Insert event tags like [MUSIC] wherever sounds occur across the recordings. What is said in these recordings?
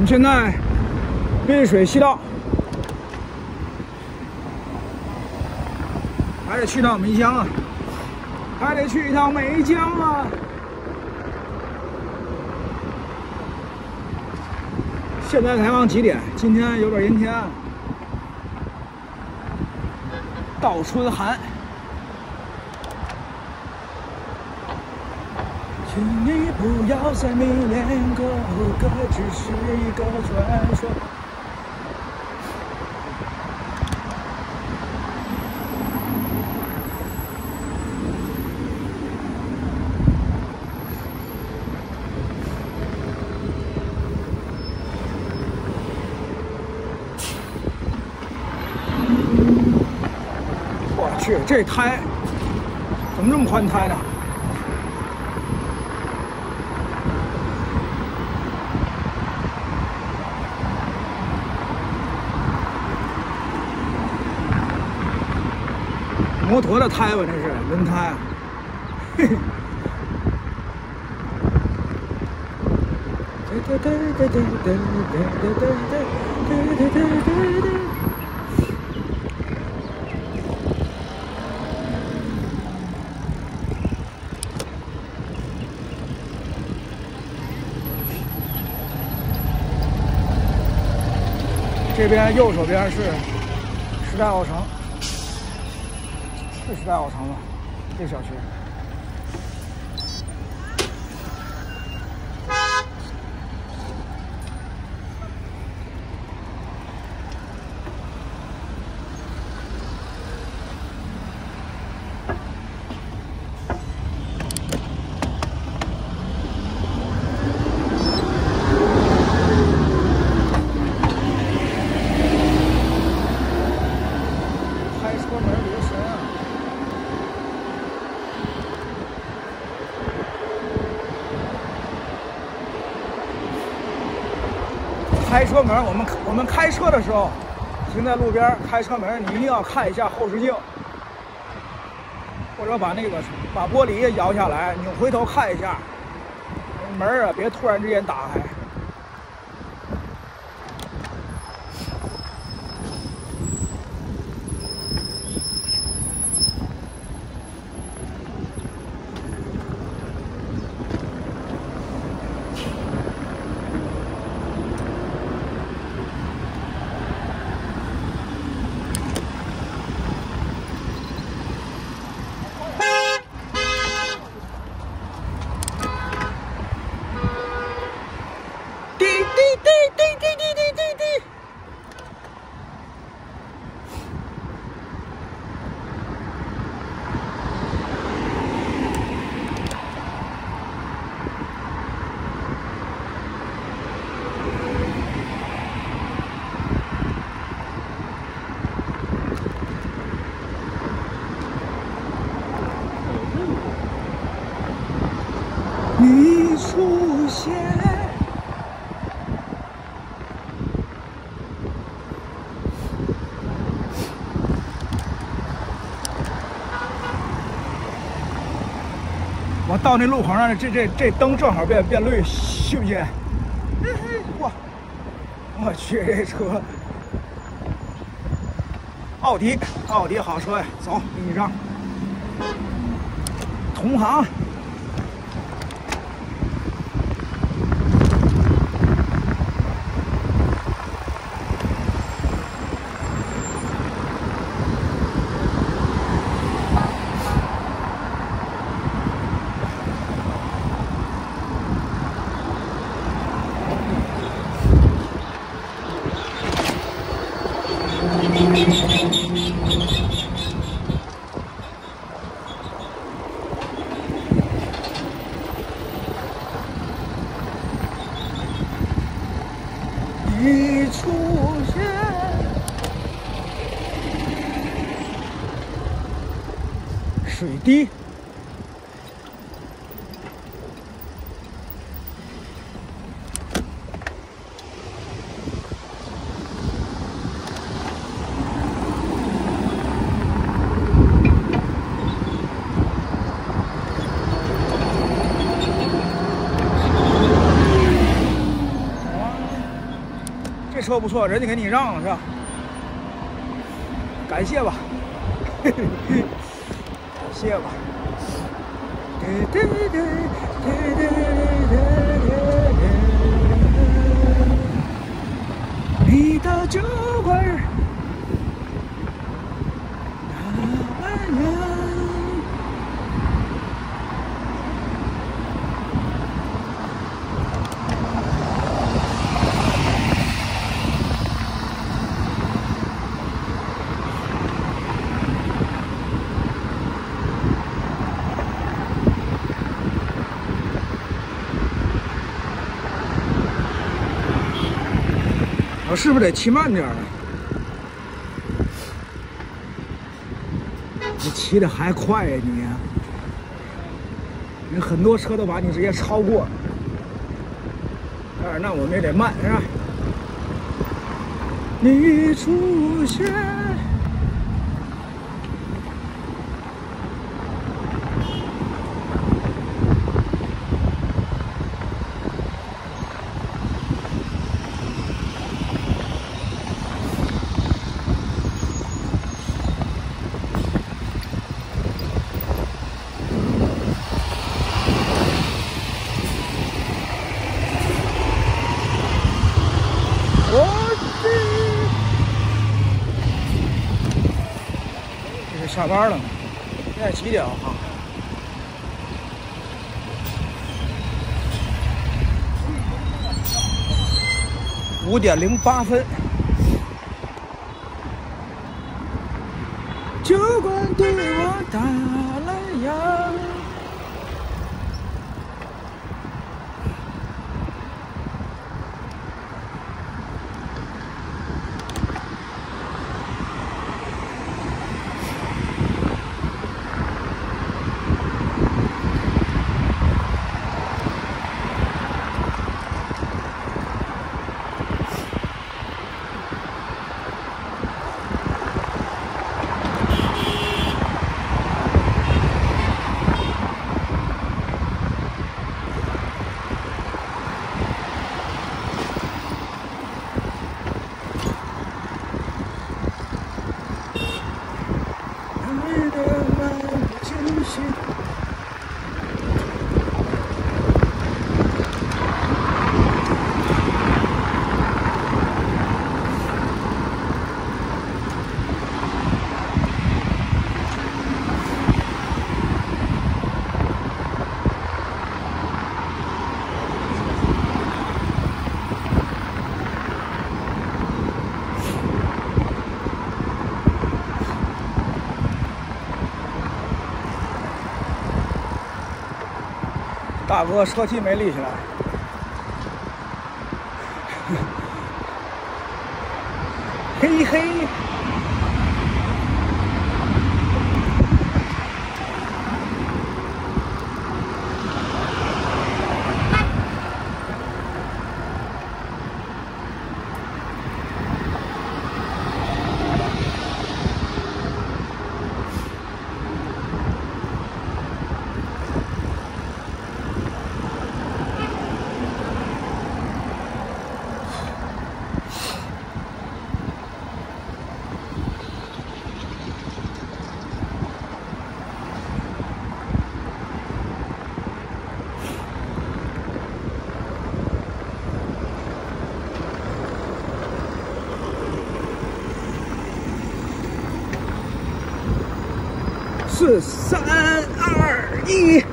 我们现在滨水西道，还得去趟梅江啊，还得去一趟梅江啊。现在才刚几点？今天有点阴天，倒春寒。请你不要再迷恋哥哥，只是一个传说。我去，这胎怎么这么宽胎呢？摩托的胎吧，这是轮胎。嘿嘿。这边右手边是时代奥城，这时代好长了这小区开车门，我们我们开车的时候，停在路边开车门，你一定要看一下后视镜，或者把那个把玻璃摇下来，你回头看一下门啊，别突然之间打开。到那路口上，这这这灯正好变变绿，信不信？哇！我去，这车，奥迪，奥迪好车呀！走，给你让。同行。第一这车不错人家给你让了是吧？感谢吧。嘿嘿嘿谢吧。你的酒馆儿。我是不是得骑慢点啊？你骑的还快呀你！人很多车都把你直接超过，哎，那我们也得慢是吧？你出现。下班了，现在几点了？哈，五点零八分。酒馆对我打了烊。大哥，车漆没立起来。嘿 [LAUGHS] 嘿。三二一，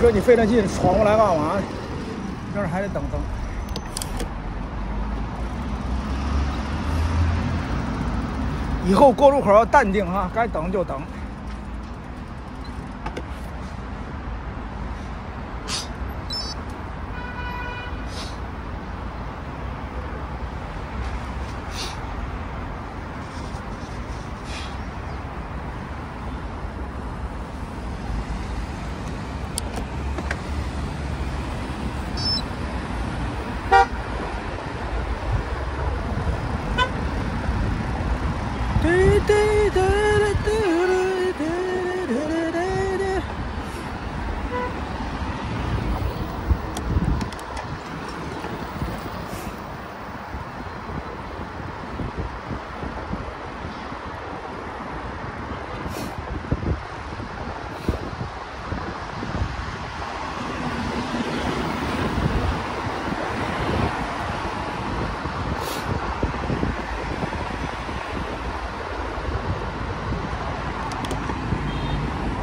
哥你费那劲闯过来干嘛？这儿还得等等。以后过路口要淡定啊，该等就等。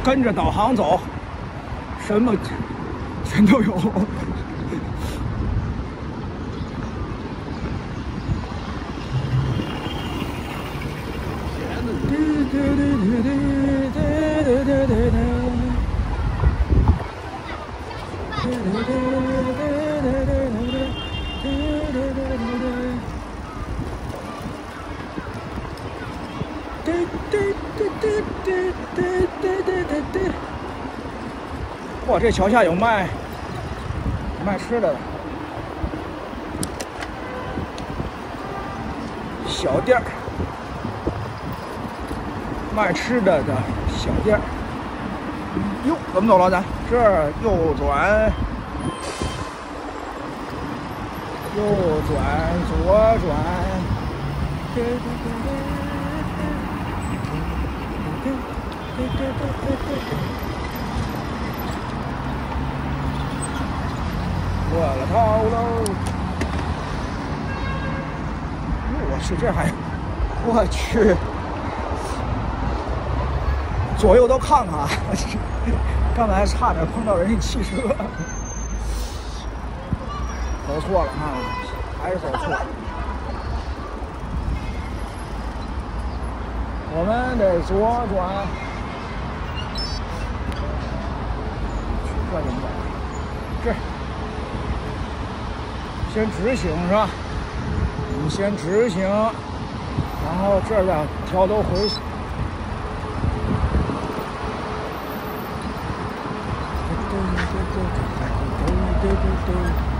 跟着导航走，什么全都有。这桥下有卖卖吃的，小店儿，卖吃的的小店儿。哟，怎么走了咱？这儿右转，右转，左转。过了套喽！我去，这还，我去，左右都看看，刚才差点碰到人家汽车，走错了啊，还是走错了。我们得左转，转这先直行是吧？你先直行然后这两条都回。去嘟嘟嘟嘟嘟嘟嘟嘟嘟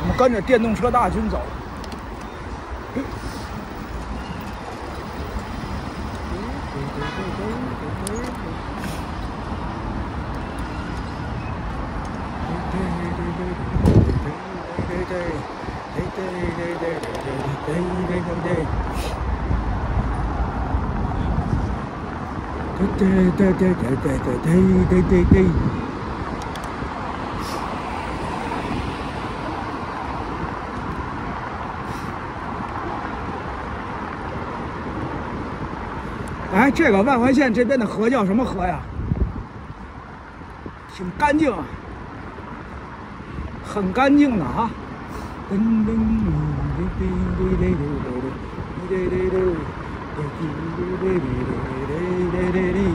我们跟着电动车大军走。对对对对对对对对对。哎，这个外环线这边的河叫什么河呀？挺干净，啊很干净的 did it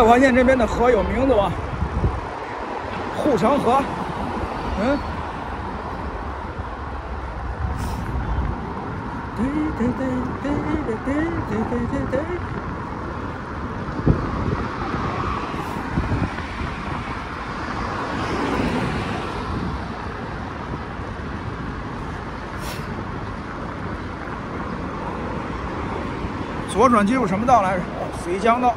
外环线这边的河有名字吗？护城河。嗯。对对对对对对对对对对。左转进入什么道来着？绥江道。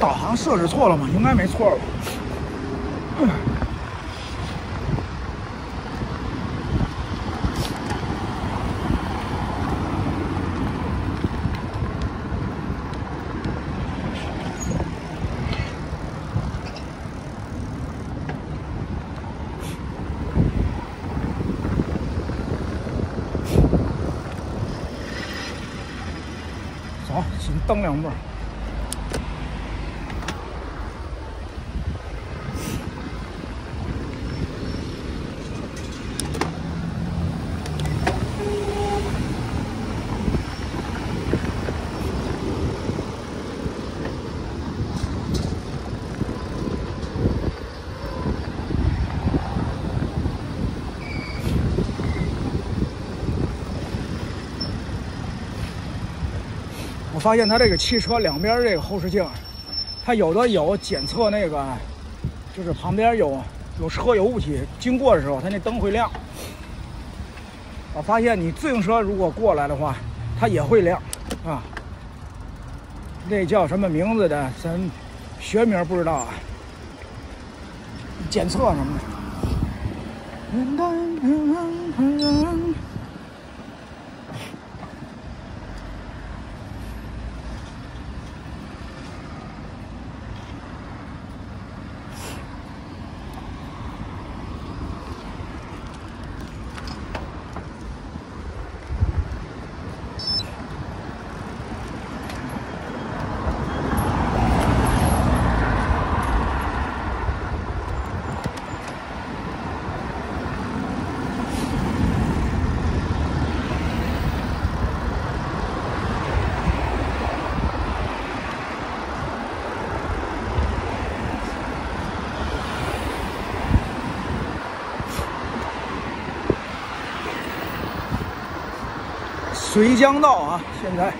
导航设置错了吗？应该没错吧。走，先蹬两步。发现它这个汽车两边这个后视镜，它有的有检测那个，就是旁边有有车有物体经过的时候，它那灯会亮。我发现你自行车如果过来的话，它也会亮啊。那叫什么名字的？咱学名不知道啊。检测什么的。绥江道啊，现在。